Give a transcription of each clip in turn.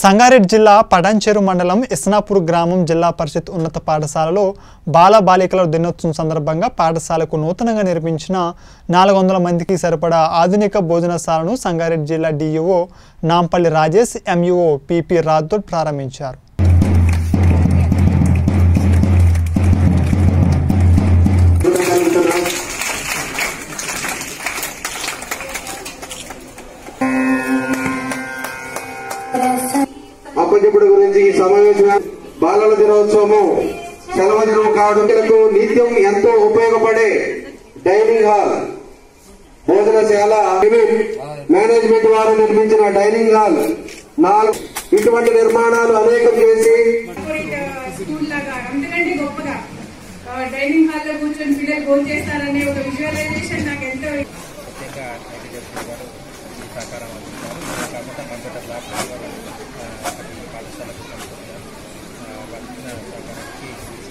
సంగారెడ్డి జిల్లా పటాన్చెరు మండలం ఇస్నాపూర్ గ్రామం జిల్లా పరిషత్ ఉన్నత పాఠశాలలో బాల బాలికల దినోత్సవం సందర్భంగా పాఠశాలకు నూతనంగా నిర్మించిన నాలుగు వందల మందికి సరిపడా ఆధునిక భోజనశాలను సంగారెడ్డి జిల్లా DEO Nampally Rajesh MEO PP Rathod ప్రారంభించారు. సమావేశం బాలల దినోత్సవము సెలవు దినం కావడంకు నిత్యం ఎంతో ఉపయోగపడే డైనింగ్ హాల్ భోజనశాల మేనేజ్మెంట్ వారు నిర్మించిన డైనింగ్ హాల్. నాలుగు ఇటువంటి నిర్మాణాలు అనేకం చేసి డైనింగ్ హాల్లో కూర్చొని పిల్లలు భోజనం చేస్తారనే ఒక విజువలైజేషన్ నాకు ఎంతో సహకారం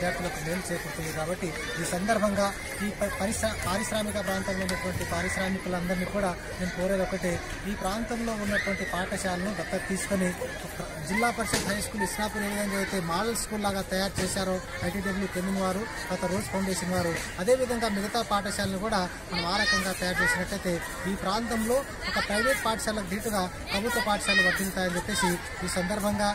విద్యార్థులకు మేలు చేకూరుతుంది కాబట్టి ఈ సందర్భంగా ఈ పరిశ్ర పారిశ్రామిక ప్రాంతంలో ఉన్నటువంటి పారిశ్రామికులందరినీ కూడా నేను కోరేది ఒకటే ఈ ప్రాంతంలో ఉన్నటువంటి పాఠశాలను దత్తత తీసుకొని జిల్లా పరిషత్ హై స్కూల్ ఇస్లాపూర్ ఏ విధంగా అయితే మోడల్ స్కూల్ లాగా తయారు చేశారో ఐటీడబ్ల్యూ కెమిన్ వారు గత రోజ్ ఫౌండేషన్ వారు అదేవిధంగా మిగతా పాఠశాలను కూడా మనం ఆ రకంగా తయారు చేసినట్లయితే ఈ ప్రాంతంలో ఒక ప్రైవేట్ పాఠశాలకు ధీటుగా ప్రభుత్వ పాఠశాలలు వర్తిస్తాయని చెప్పేసి ఈ సందర్భంగా